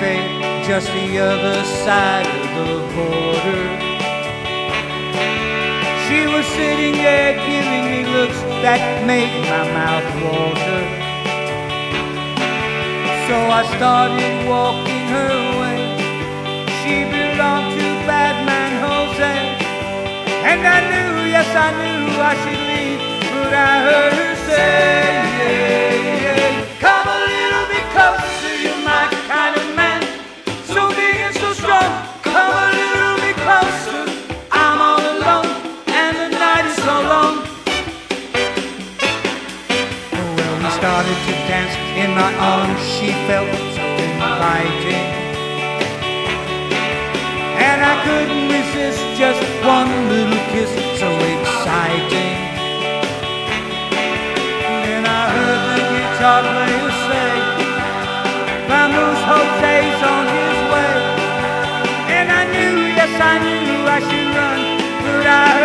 just the other side of the border. She was sitting there giving me looks that made my mouth water. So I started walking her way. She belonged to Badman Jose. And I knew, yes, I knew I should leave, but I heard her started to dance in my arms, she felt so inviting. And I couldn't resist just one little kiss, so exciting. Then I heard the guitar player say, Vamos Jose's on his way. And I knew, yes, I knew I should run, but I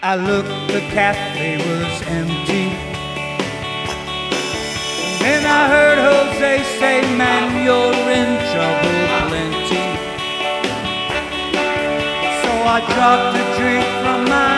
I looked, the cafe was empty. Then I heard Jose say, Man, you're in trouble plenty. So I dropped a drink from my.